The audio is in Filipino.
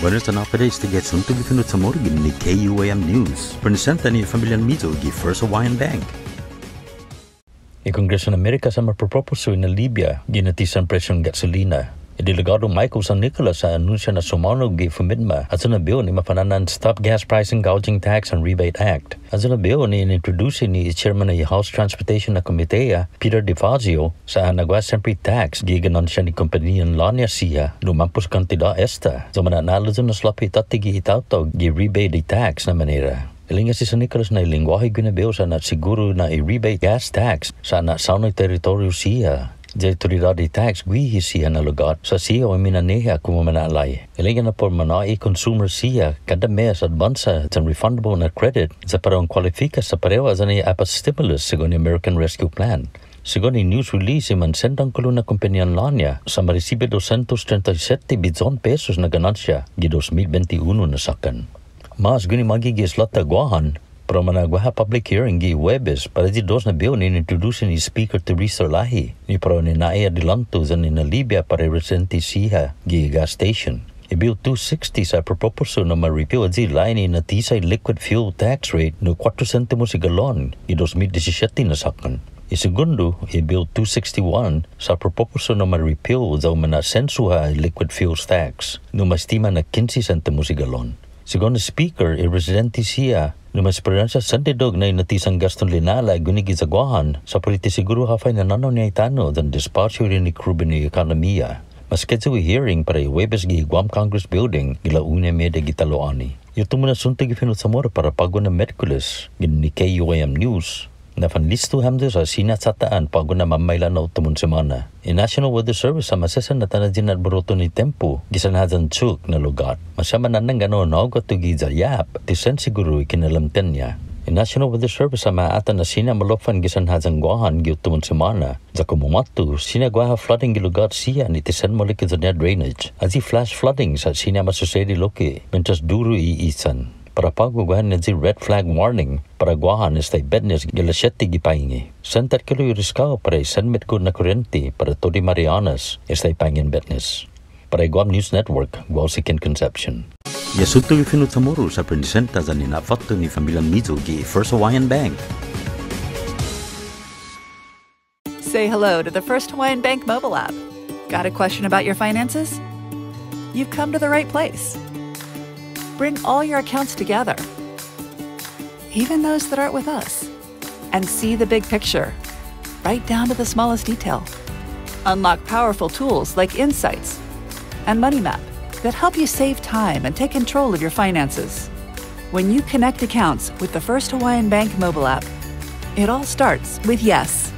Buenas och Napades, det gets inte befunnit som morgon i KUAM News. Presenten ni familjen Mito i First Hawaiian Bank. Ang Kongreso ng Amerika sa mga maproproposo na Libya, ginatisan presyong gasolina Delegado Michael San Nicolas sa anunsya na sumanog gi Fuminma at sa nabiyo ni mapananan Stop Gas Pricing Gouging Tax and Rebate Act. At sa nabiyo ni inintroduce ni Chairman ng House Transportation na Komitea, Peter DeFazio, sa nagwa sempre tax giganon siya ni kompanya Lania siya lumampos kantida esta. So mananalo dyan na sloppy tatigi itautaw gi rebate tax na manera. Ilinga si San Nicolas na ilingwahe ginabeo sa na siguro na i-rebate gas tax sa na saunay teritoryo siya. Jay autoridad tax gwihi siya na lugar sa siya o minaneha kung manalay. Ilinga na por manai consumer siya kada mes at bansa sa refundable na credit sa parang kwalifika sa pareho sa ni apas stimulus sigon ni American Rescue Plan. Sigon ni news release man sendang kulo na kumpanyan Lania sa marisibe 237 bizon pesos na ganansya gi 2021 na sakan. Mas guni magigis lata guahan managwaha public hearing gi Webes para di dos na bill ni introduce ni Speaker Teresa Lahi ni pro ni naaya dilanto sa ni na Libya para representi siya gi gas station. I Bill 260 sa proposo na ma-repeal di line na tisay liquid fuel tax rate no 4 centimos si galon i 2017 na sakan. Isugundo, i Bill 261 sa proposo na ma-repeal daw mana sensuha liquid fuels tax no mastima na 15 centimos si galon. Ni speaker, i-residente siya no mas esperansa sa dog na inatisang gaston linala gunigi zagwahan sa politi siguro hafay na nanaw niya itano dan dispatcho rin ni Ruben ni ekonomiya. Mas kedso hearing para iwebes gi Guam Congress Building gila una media gitaloani. Yuto mo na suntag ifinot sa para pago na Merkulis gin ni KUAM News na fan listu hamde sa sina chata an paguna mamaila na utumun semana. In national weather service sama sesa na tana jina burutu ni tempu gisan hazan chuk na lugar masama na gano gotu giza yap ti sensi guru ikinalam tenya In national weather service sama ata na sina malofan gisan hazan guahan gi utumun semana. Zakumumatu sina gwaha flooding gi lugar sia ni ti sen moliki ya drainage. Azi flash flooding sa sina masusedi loki mentas duru i isan para paggugahan na si red flag warning para guahan is tay bednes gilasyete gipaingi. Center kilo yuriskaw para isanmit ko na kuryente para Todi Marianas is tay pangin bednes. Para Guam News Network, Walsikin Conception. Yasuto ifinut sa moro sa presenta sa ninafato ni Familian Mizo gi First Hawaiian Bank. Say hello to the First Hawaiian Bank mobile app. Got a question about your finances? You've come to the right place. Bring all your accounts together, even those that aren't with us, and see the big picture, right down to the smallest detail. Unlock powerful tools like Insights and Money Map that help you save time and take control of your finances. When you connect accounts with the First Hawaiian Bank mobile app, it all starts with yes.